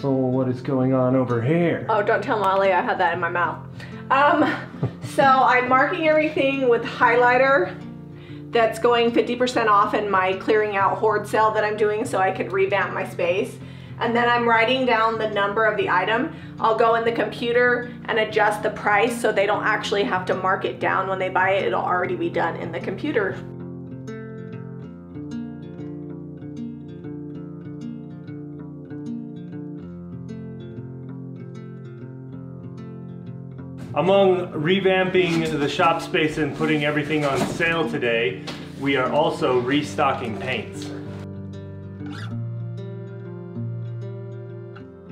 So what is going on over here? Oh, don't tell Molly I had that in my mouth. Um, so I'm marking everything with highlighter that's going 50% off in my clearing out hoard sale that I'm doing so I could revamp my space. And then I'm writing down the number of the item. I'll go in the computer and adjust the price so they don't actually have to mark it down when they buy it. It'll already be done in the computer. Among revamping the shop space and putting everything on sale today, we are also restocking paints.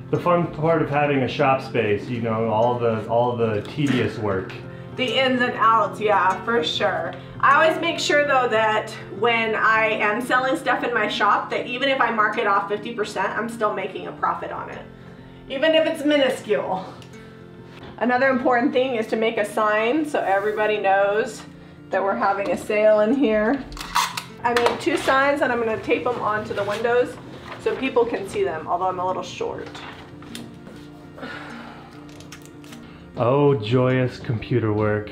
The fun part of having a shop space, you know, all the all the tedious work. The ins and outs, yeah, for sure. I always make sure though that when I am selling stuff in my shop that even if I mark it off 50%, I'm still making a profit on it. Even if it's minuscule. Another important thing is to make a sign so everybody knows that we're having a sale in here. I made two signs and I'm gonna tape them onto the windows so people can see them, although I'm a little short. Oh, joyous computer work.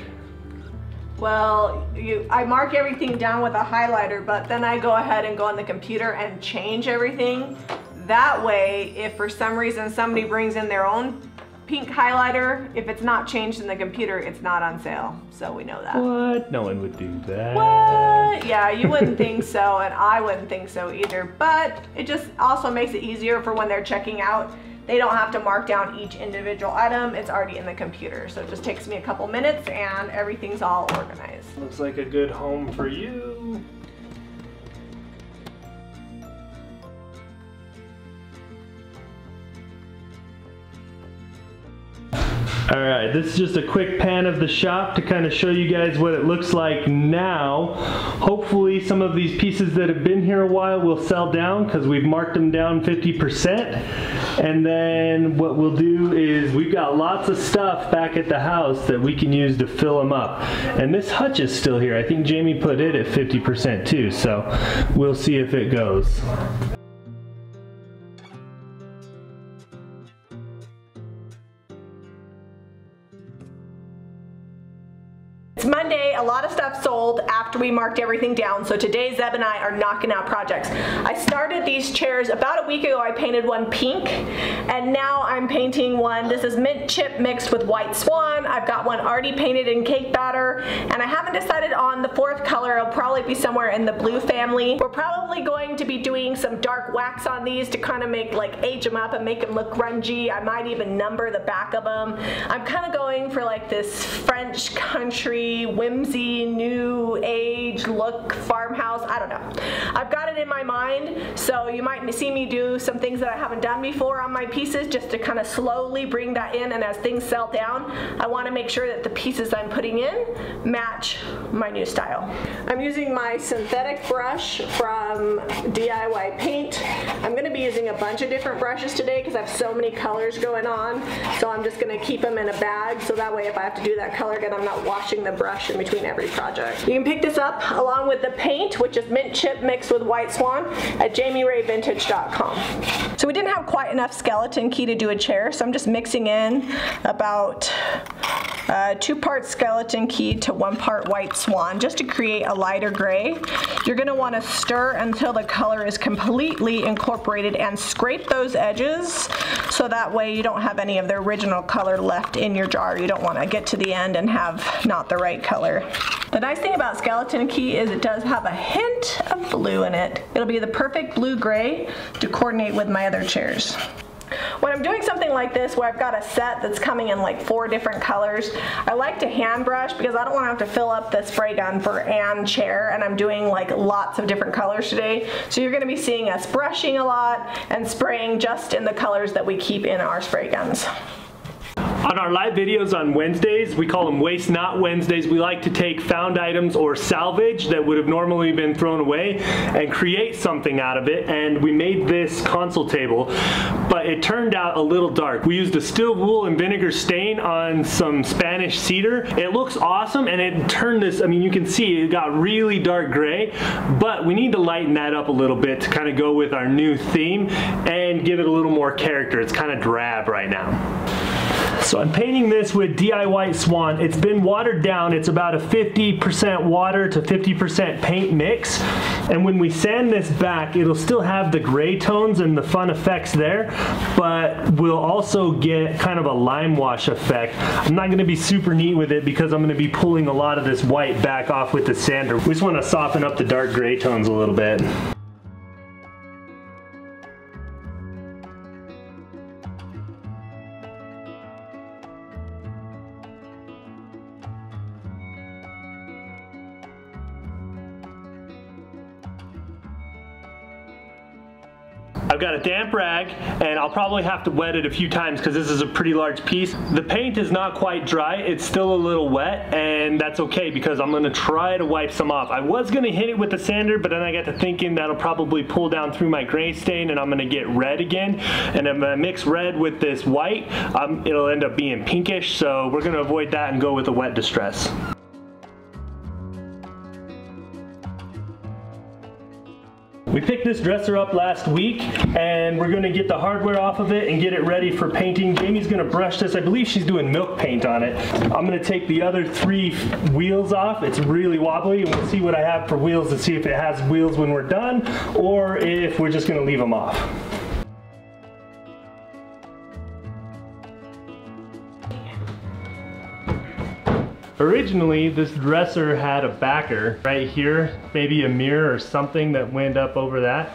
Well, you, I mark everything down with a highlighter, but then I go ahead and go on the computer and change everything. That way, if for some reason somebody brings in their own pink highlighter, if it's not changed in the computer, it's not on sale. So we know that. What? No one would do that. What? Yeah, you wouldn't think so, and I wouldn't think so either. But it just also makes it easier for when they're checking out. They don't have to mark down each individual item. It's already in the computer. So it just takes me a couple minutes and everything's all organized. Looks like a good home for you. All right, this is just a quick pan of the shop to kind of show you guys what it looks like now. Hopefully some of these pieces that have been here a while will sell down because we've marked them down 50%. And then what we'll do is we've got lots of stuff back at the house that we can use to fill them up. And this hutch is still here. I think Jami put it at 50% too, so we'll see if it goes. Monday, a lot of stuff sold after we marked everything down, so today Zeb and I are knocking out projects. I started these chairs about a week ago, I painted one pink, and now I'm painting one, this is mint chip mixed with white swan. I've got one already painted in cake batter, and I haven't decided on the fourth color, it'll probably be somewhere in the blue family. We're probably going to be doing some dark wax on these to kind of make, like age them up and make them look grungy. I might even number the back of them. I'm kind of going for like this French country whimsy, new age look farmhouse. I don't know. I've got it in my mind, so you might see me do some things that I haven't done before on my pieces just to kind of slowly bring that in. And as things sell down, I want to make sure that the pieces I'm putting in match my new style. I'm using my synthetic brush from DIY Paint. I'm going to be using a bunch of different brushes today because I have so many colors going on. So I'm just going to keep them in a bag so that way if I have to do that color again, I'm not washing the brush in between every project. You can pick this up along with the paint, which is mint chip mixed with white swan at jamirayvintage.com. So we didn't have quite enough skeleton key to do a chair, so I'm just mixing in about uh, two parts skeleton key to one part white swan just to create a lighter gray. You're going to want to stir until the color is completely incorporated and scrape those edges so that way you don't have any of the original color left in your jar. You don't want to get to the end and have not the right color. The nice thing about skeleton key is it does have a hint of blue in it. It'll be the perfect blue-gray to coordinate with my other chairs. When I'm doing something like this where I've got a set that's coming in like four different colors, I like to hand brush because I don't want to have to fill up the spray gun for an chair and I'm doing like lots of different colors today. So you're going to be seeing us brushing a lot and spraying just in the colors that we keep in our spray guns. On our live videos on Wednesdays, we call them Waste Not Wednesdays, we like to take found items or salvage that would have normally been thrown away and create something out of it. And we made this console table, but it turned out a little dark. We used a steel wool and vinegar stain on some Spanish cedar. It looks awesome and it turned this, I mean, you can see it got really dark gray, but we need to lighten that up a little bit to kind of go with our new theme and give it a little more character. It's kind of drab right now. So I'm painting this with DIY White Swan. It's been watered down. It's about a 50% water to 50% paint mix. And when we sand this back, it'll still have the gray tones and the fun effects there, but we'll also get kind of a lime wash effect. I'm not gonna be super neat with it because I'm gonna be pulling a lot of this white back off with the sander. We just wanna soften up the dark gray tones a little bit. I've got a damp rag and I'll probably have to wet it a few times because this is a pretty large piece. The paint is not quite dry, it's still a little wet and that's okay because I'm gonna try to wipe some off. I was gonna hit it with the sander but then I got to thinking that'll probably pull down through my gray stain and I'm gonna get red again and I'm gonna mix red with this white, um, it'll end up being pinkish so we're gonna avoid that and go with a wet distress. We picked this dresser up last week and we're gonna get the hardware off of it and get it ready for painting. Jami's gonna brush this. I believe she's doing milk paint on it. I'm gonna take the other three wheels off. It's really wobbly and we'll see what I have for wheels to see if it has wheels when we're done or if we're just gonna leave them off. Originally, this dresser had a backer right here, maybe a mirror or something that went up over that.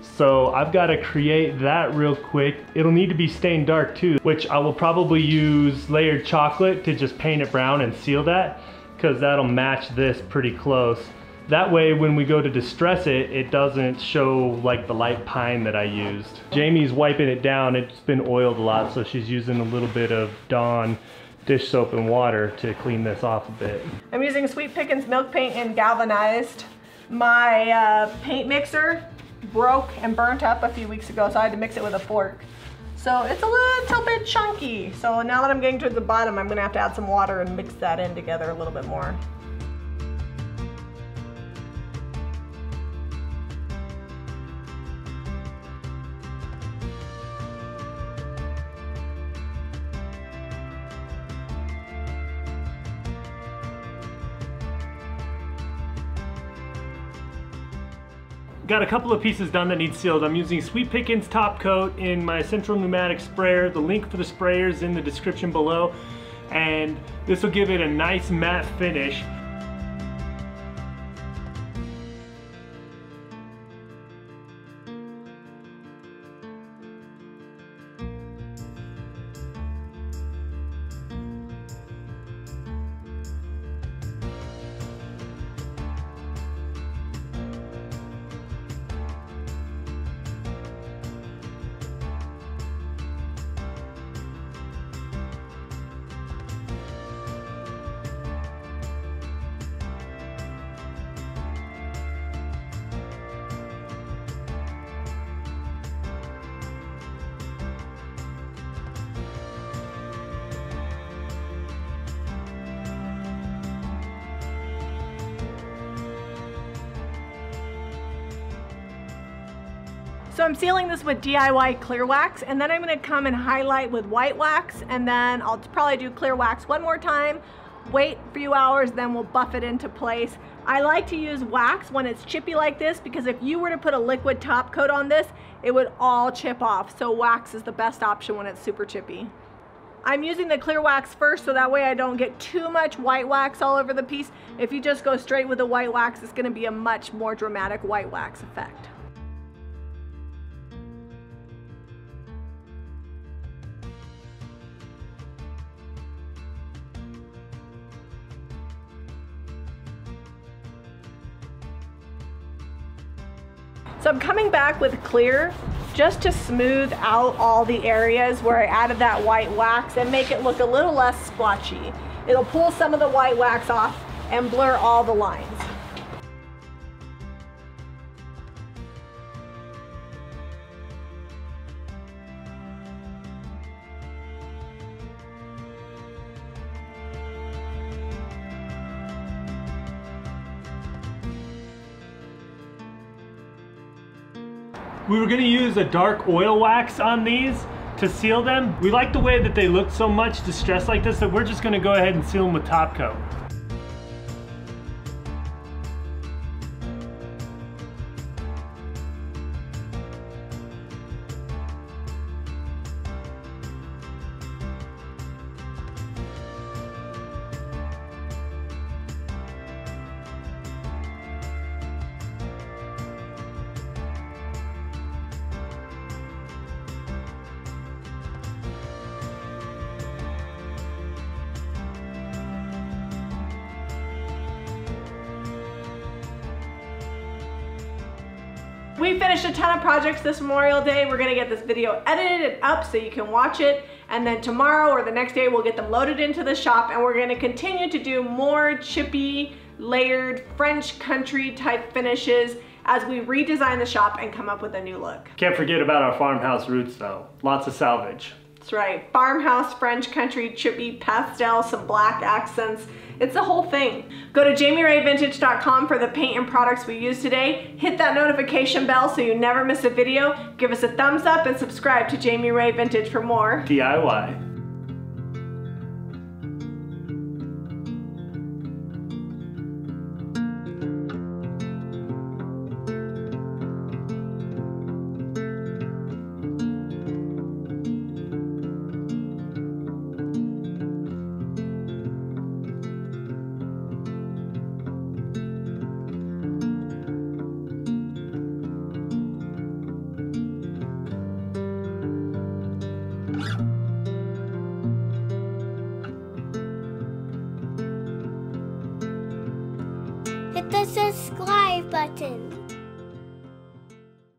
So I've got to create that real quick. It'll need to be stained dark too, which I will probably use layered chocolate to just paint it brown and seal that because that'll match this pretty close. That way when we go to distress it, it doesn't show like the light pine that I used. Jami's wiping it down. It's been oiled a lot, so she's using a little bit of Dawn dish soap and water to clean this off a bit. I'm using Sweet Pickins milk paint and galvanized. My uh, paint mixer broke and burnt up a few weeks ago, so I had to mix it with a fork. So it's a little bit chunky. So now that I'm getting to the bottom, I'm gonna have to add some water and mix that in together a little bit more. Got a couple of pieces done that need sealed. I'm using Sweet Pickins top coat in my central pneumatic sprayer. The link for the sprayer is in the description below. And this will give it a nice matte finish. So I'm sealing this with DIY clear wax and then I'm gonna come and highlight with white wax and then I'll probably do clear wax one more time, wait a few hours, then we'll buff it into place. I like to use wax when it's chippy like this because if you were to put a liquid top coat on this, it would all chip off. So wax is the best option when it's super chippy. I'm using the clear wax first so that way I don't get too much white wax all over the piece. If you just go straight with the white wax, it's gonna be a much more dramatic white wax effect. So I'm coming back with clear just to smooth out all the areas where I added that white wax and make it look a little less splotchy. It'll pull some of the white wax off and blur all the lines. We were gonna use a dark oil wax on these to seal them. We like the way that they look so much distressed like this that we're just gonna go ahead and seal them with top coat. We finished a ton of projects this Memorial Day. We're gonna get this video edited and up so you can watch it. And then tomorrow or the next day, we'll get them loaded into the shop and we're gonna continue to do more chippy, layered French country type finishes as we redesign the shop and come up with a new look. Can't forget about our farmhouse roots though. Lots of salvage. That's right, farmhouse, French country, chippy, pastel, some black accents. It's the whole thing. Go to jamirayvintage.com for the paint and products we use today. Hit that notification bell so you never miss a video. Give us a thumbs up and subscribe to Jami Ray Vintage for more DIY.